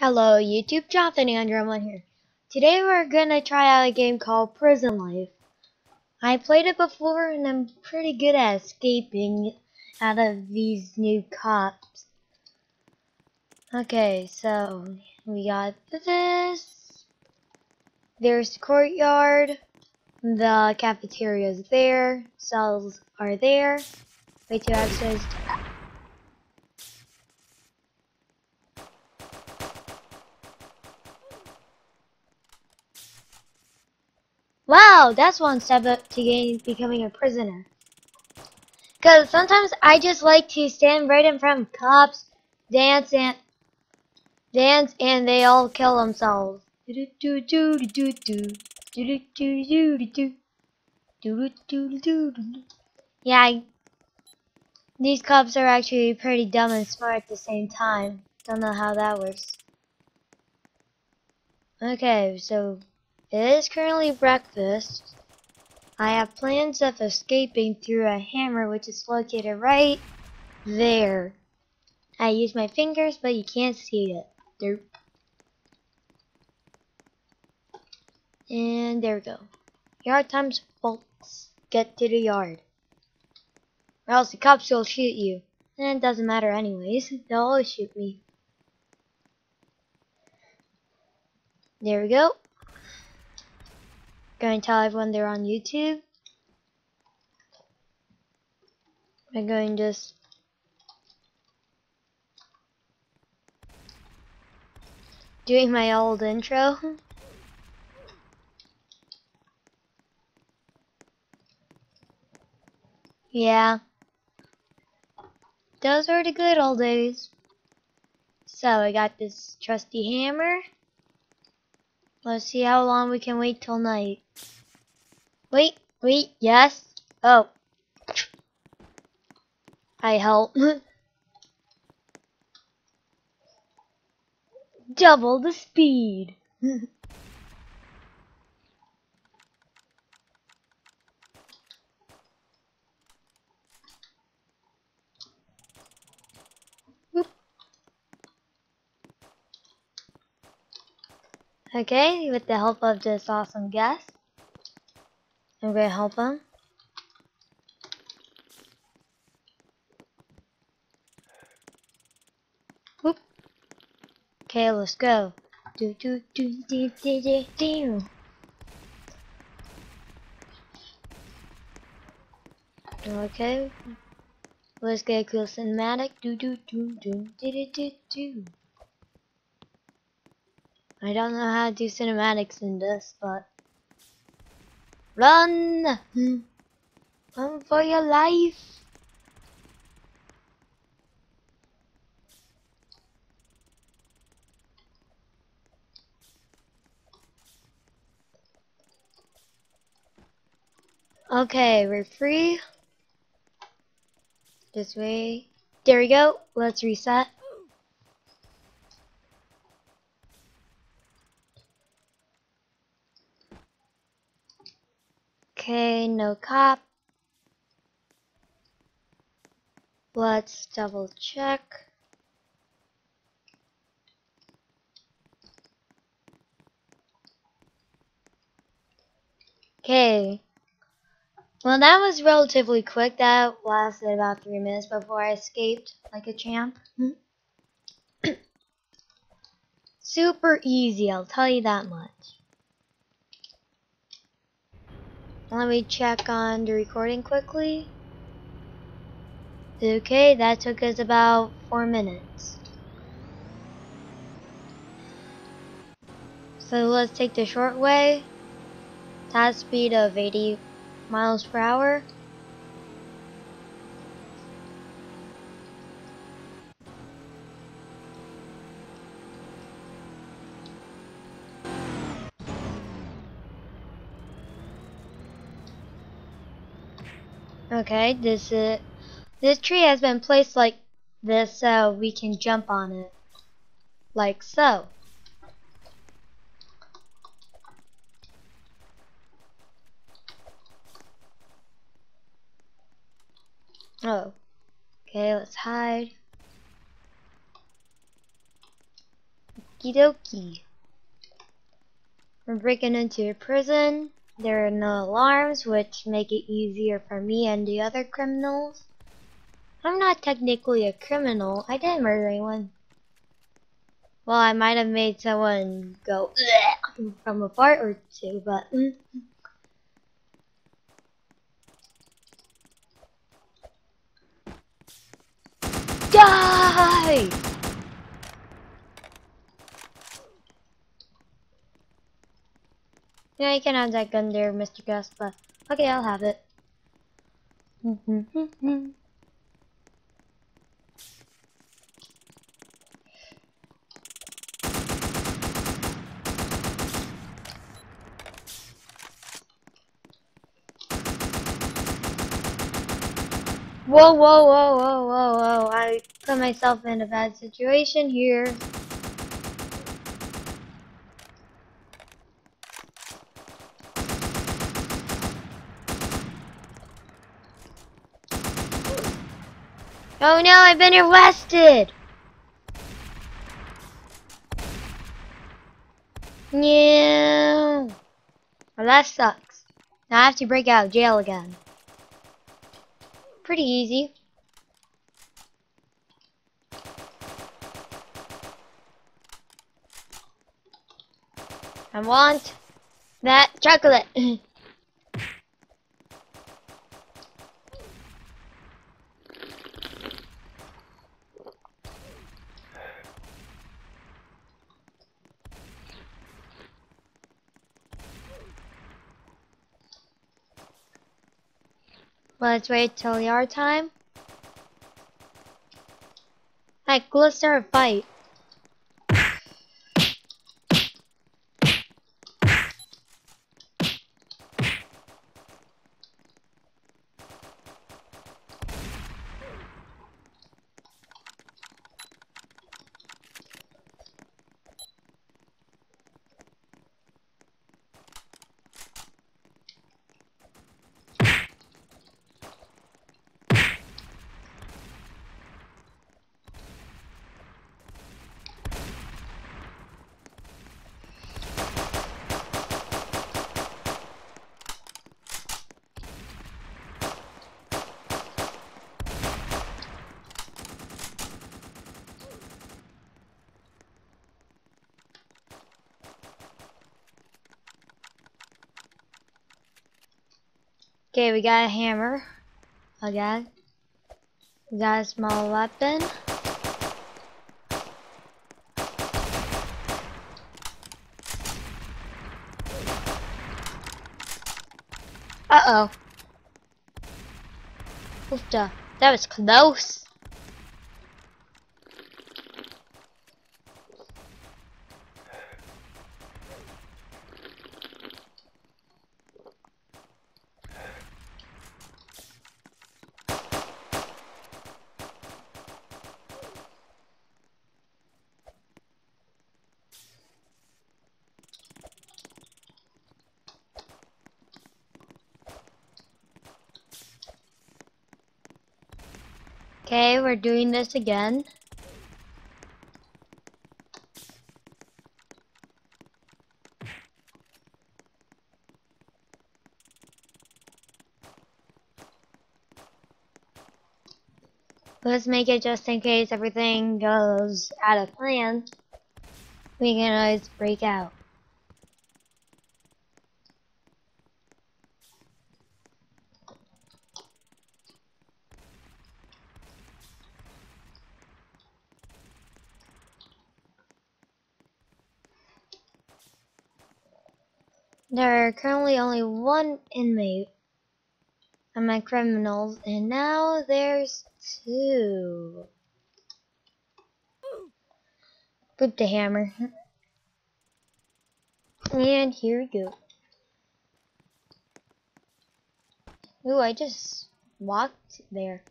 Hello YouTube, Jonathan Andrew one here. Today we're gonna try out a game called Prison Life. I played it before and I'm pretty good at escaping out of these new cops. Okay, so we got this. There's the courtyard. The cafeteria is there. Cells are there. Way to access Wow, that's one step up to getting, becoming a prisoner. Because sometimes I just like to stand right in front of cops, dance and dance, and they all kill themselves. Yeah, these cops are actually pretty dumb and smart at the same time. Don't know how that works. Okay, so it is currently breakfast. I have plans of escaping through a hammer which is located right there. I use my fingers but you can't see it. Derp. And there we go. Yard times folks. Get to the yard. Or else the cops will shoot you. And it doesn't matter anyways. They'll always shoot me. There we go. Going to tell everyone they're on YouTube. I'm going to just doing my old intro. yeah. Those were the good old days. So I got this trusty hammer. Let's see how long we can wait till night. Wait, wait, yes. Oh. I help. Double the speed. Okay, with the help of this awesome guest, I'm going to help him. Whoop. Okay, let's go. Do do do do do do do. Okay. Let's get a cool cinematic. Do do do do do do do. I don't know how to do cinematics in this, but run! Run for your life! Okay, we're free. This way. There we go. Let's reset. Okay, no cop. Let's double check. Okay. Well, that was relatively quick. That lasted about three minutes before I escaped like a champ. Super easy, I'll tell you that much. Let me check on the recording quickly. Okay, that took us about four minutes. So let's take the short way. Top speed of 80 miles per hour. Okay, this uh, this tree has been placed like this so we can jump on it. Like so. Oh. Okay, let's hide. Okie dokie. We're breaking into a prison. There are no alarms, which make it easier for me and the other criminals. I'm not technically a criminal. I didn't murder anyone. Well, I might have made someone go from a fart or two, but... Mm. Die! Yeah, you can have that gun there, Mr. Gus, but okay, I'll have it. Whoa, whoa, whoa, whoa, whoa, whoa. I put myself in a bad situation here. Oh no, I've been arrested! No. Well, that sucks. Now I have to break out of jail again. Pretty easy. I want that chocolate. Let's wait till your time. Like, let's start a fight. Okay, we got a hammer. Again. We got a small weapon. Uh-oh. That was close. Okay, we're doing this again. Let's make it just in case everything goes out of plan. We can always break out. There are currently only one inmate among criminals, and now there's two. Flip the hammer. And here we go. Ooh, I just walked there.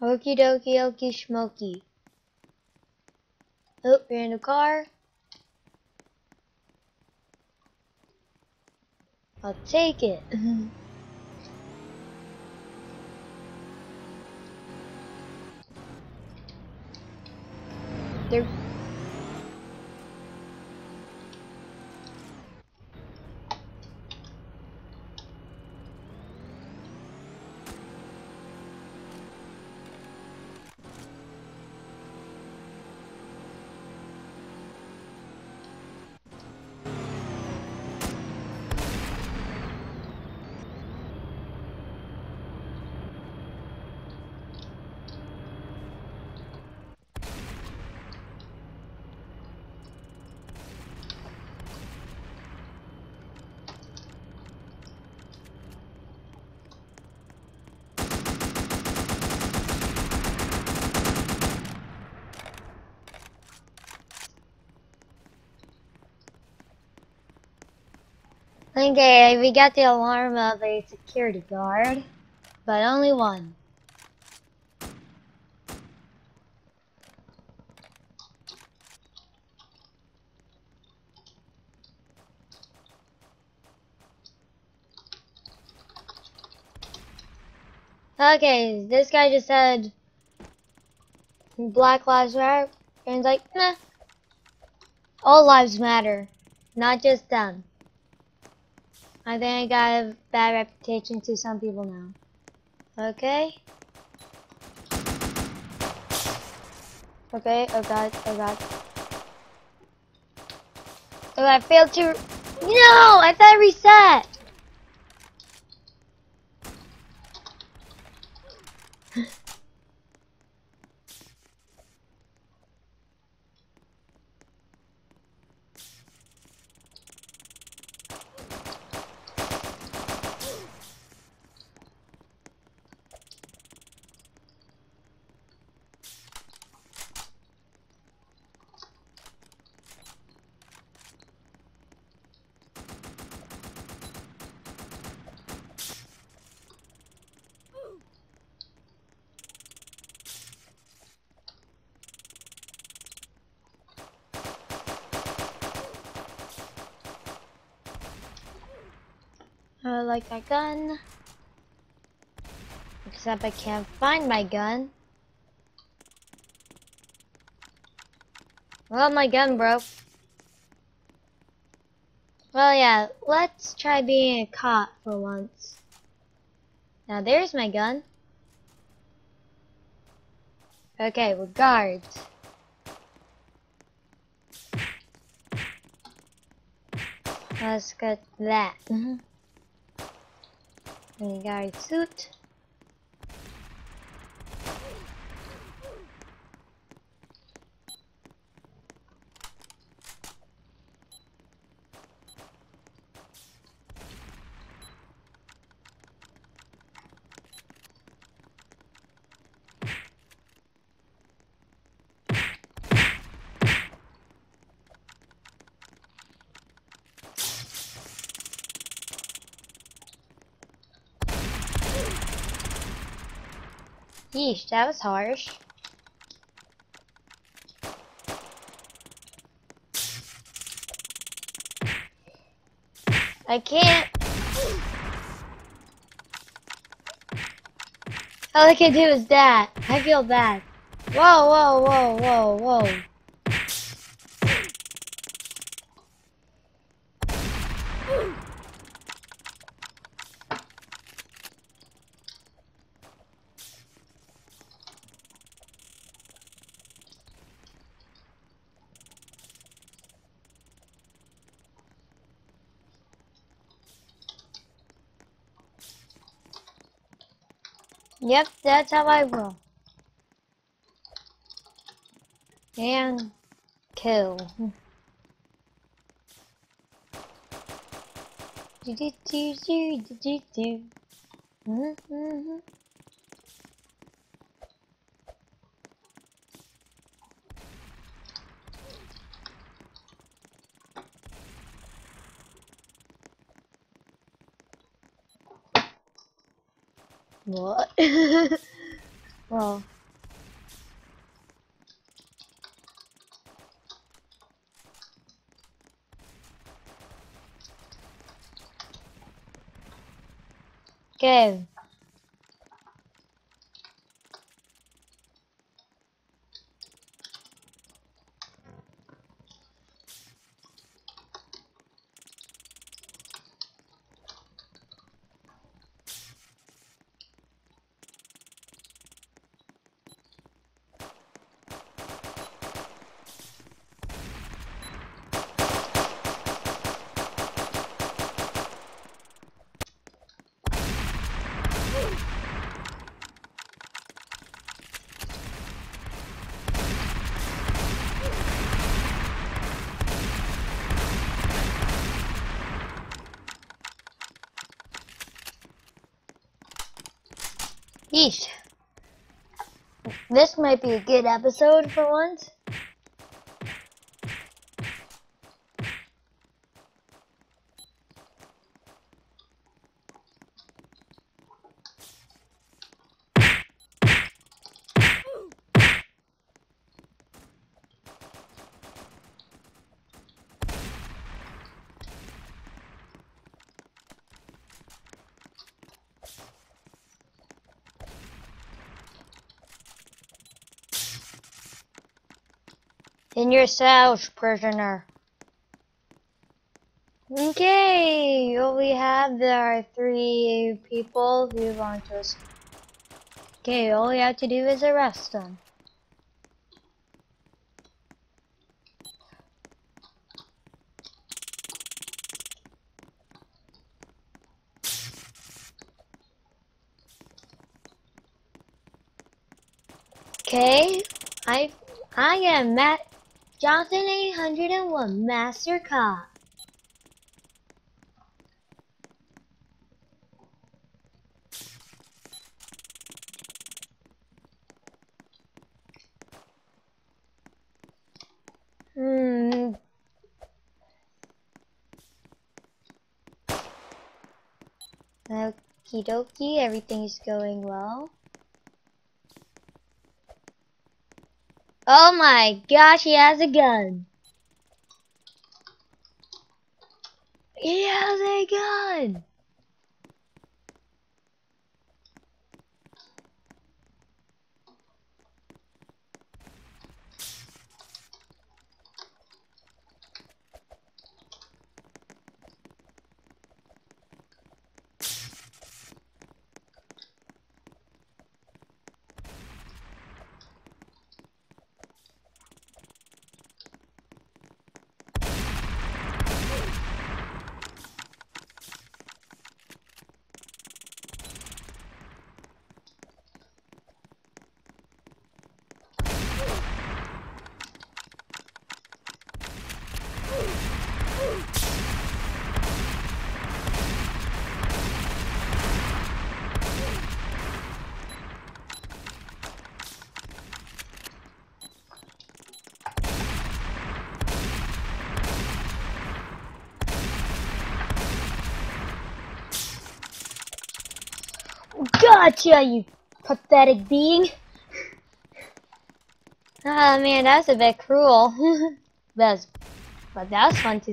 Okie dokie okie schmoky. Oh, you're in car. I'll take it. They're Okay, we got the alarm of a security guard, but only one. Okay, this guy just said Black Lives Matter, and he's like, nah. All lives matter, not just them. I think I got a bad reputation to some people now. Okay. Okay, oh god, oh god. Oh, I failed to... No! I thought I reset! I like that gun. Except I can't find my gun. Well, my gun broke. Well, yeah, let's try being a cop for once. Now, there's my gun. Okay, we're guards. Let's get that. We got suit. Yeesh, that was harsh. I can't. All I can do is that. I feel bad. Whoa, whoa, whoa, whoa, whoa. Yep, that's how I roll. And kill. Do do do do do do. Mm What? well. Okay. Yeesh. This might be a good episode for once. In your cells, prisoner. Okay, all we have there are three people who want to. Okay, all we have to do is arrest them. Okay, I I am Matt Jonathan 801 Master Cop. Hmm. Okie dokie, everything's going well. Oh my gosh, he has a gun. He has a gun. Gotcha, you pathetic being. Ah, oh, man, that's a bit cruel. that's, but that's fun to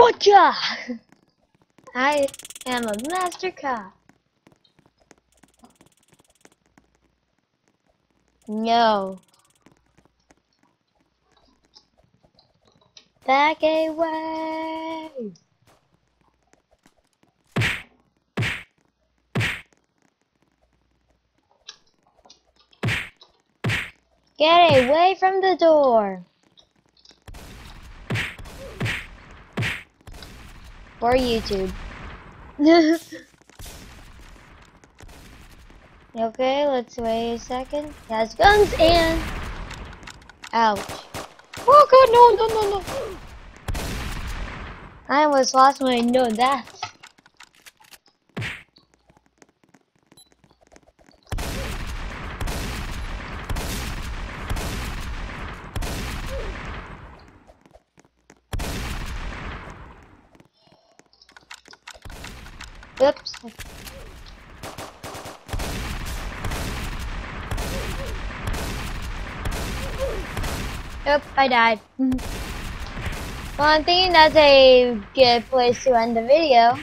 Whatcha? I am a master cop. No. Back away. Get away from the door. Or YouTube. okay, let's wait a second. He has guns and... Ouch. Oh god, no, no, no, no. I almost lost my I know that. Oops. Yep, I died. well, I'm thinking that's a good place to end the video.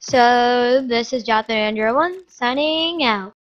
So, this is Jonathan Andrew 1 signing out.